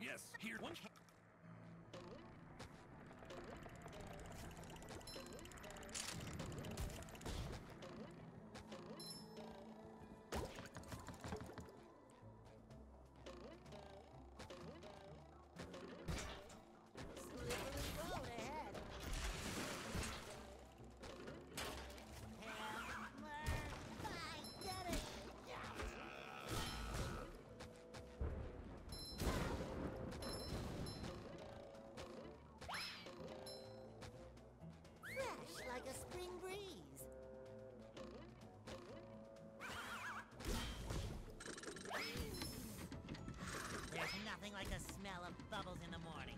Yes, here. One. Nothing like the smell of bubbles in the morning.